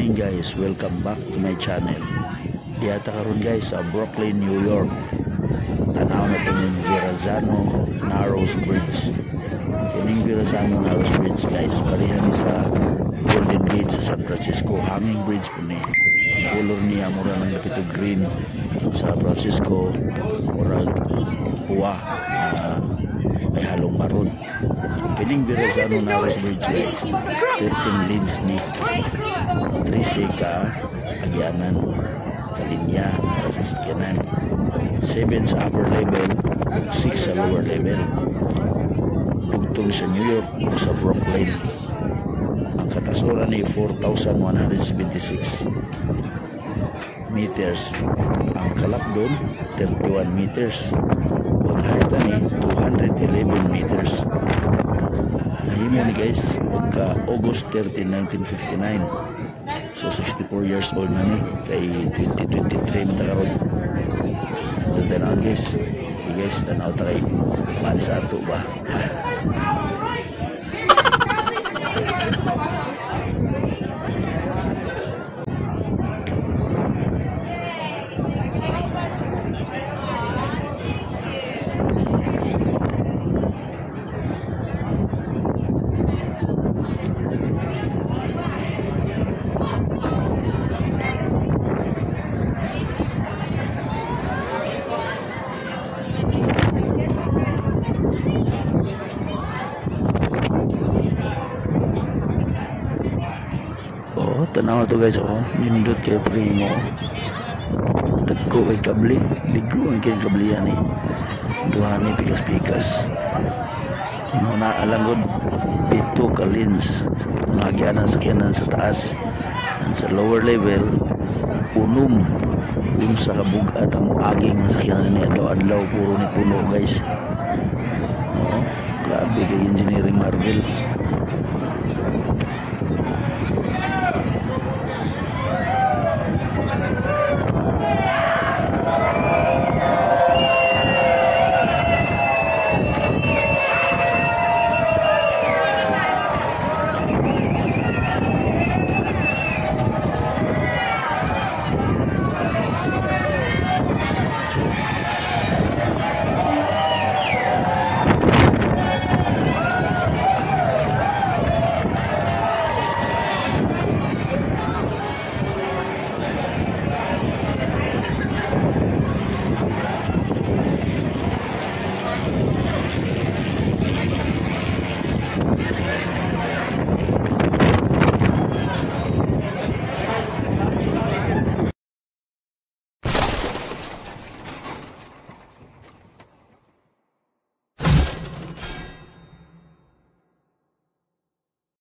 morning guys, welcome back to my channel. Diyata karon guys sa Brooklyn, New York. Tanaw na ito ng Verrazano Narrows Bridge. Kining Verrazano Narrows Bridge guys, pareha ni sa Golden Gate sa San Francisco. Hanging bridge po ni. Color niya mura ng kapito green. Sa Francisco, mura puwa. Uh, may halong maroon. Kining Verrazano Narrows Bridge guys, 13 lanes ni 13 ka agyanan kalinya para sa sakyanan 7 sa upper level 6 sa lower level. Dugtong sa New York o sa Brooklyn. Ang katasuran ay 4,176 meters. Ang kalakdon 31 meters. Ang height ni 211 meters nahimo ni guys pagka August 13, 1959 so 64 years old na ni kay 2023 mata karon. Dadaan guys. Hey guys tanaw ta kay mali sa ato ba tanaw to guys oh. Nindot kay primo. Dagko kay kabli. Ligo ang kay kabli yan eh. Duha ni pikas-pikas. Ino na alangod pito ka lens. Pangagyanan sa kiyanan sa taas. Ang sa lower level, unom. Unsa ka bugat ang aging sa kiyanan ni adlaw-adlaw puro ni puno guys. Oh, grabe kay engineering Marvel.